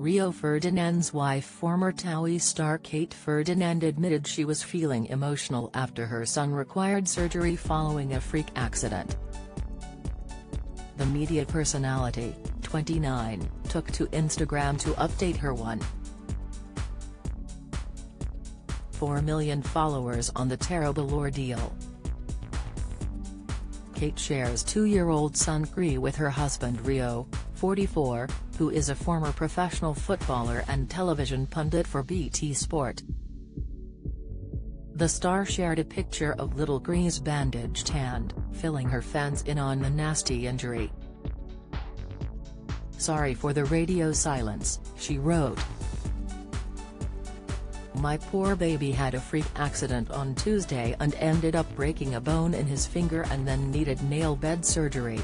Rio Ferdinand's wife former TOWIE star Kate Ferdinand admitted she was feeling emotional after her son required surgery following a freak accident. The media personality, 29, took to Instagram to update her 1.4 million followers on the terrible ordeal. Kate shares two-year-old son Cree with her husband Rio, 44, who is a former professional footballer and television pundit for BT Sport. The star shared a picture of little Cree's bandaged hand, filling her fans in on the nasty injury. Sorry for the radio silence, she wrote. My poor baby had a freak accident on Tuesday and ended up breaking a bone in his finger and then needed nail bed surgery.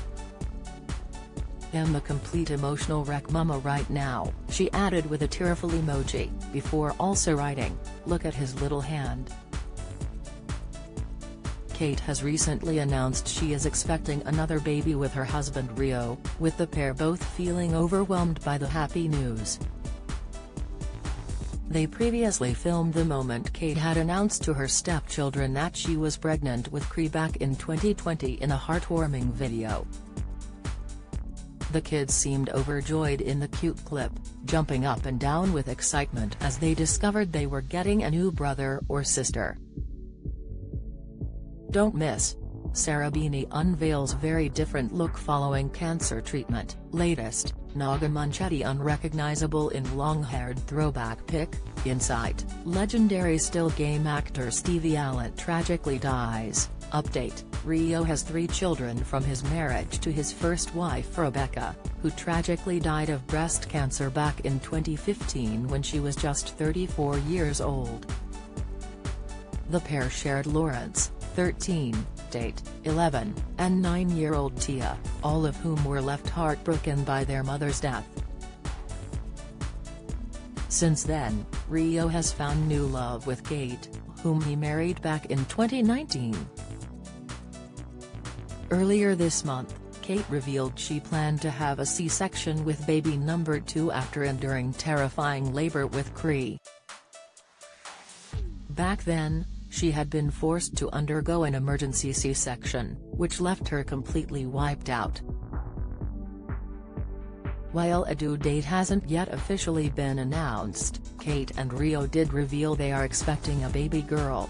Am a complete emotional wreck mama right now, she added with a tearful emoji, before also writing, look at his little hand. Kate has recently announced she is expecting another baby with her husband Rio, with the pair both feeling overwhelmed by the happy news. They previously filmed the moment Kate had announced to her stepchildren that she was pregnant with Cree back in 2020 in a heartwarming video. The kids seemed overjoyed in the cute clip, jumping up and down with excitement as they discovered they were getting a new brother or sister. Don't miss. Sarah Beeny unveils very different look following cancer treatment. Latest, Naga Munchetty unrecognizable in long-haired throwback pic, Insight. Legendary still game actor Stevie Allen tragically dies. Update, Rio has three children from his marriage to his first wife Rebecca, who tragically died of breast cancer back in 2015 when she was just 34 years old. The pair shared Lorenz, 13, Tate, 11, and 9-year-old Tia, all of whom were left heartbroken by their mother's death. Since then, Rio has found new love with Kate, whom he married back in 2019. Earlier this month, Kate revealed she planned to have a C-section with baby number 2 after enduring terrifying labor with Cree. Back then, she had been forced to undergo an emergency C-section, which left her completely wiped out. While a due date hasn't yet officially been announced, Kate and Rio did reveal they are expecting a baby girl.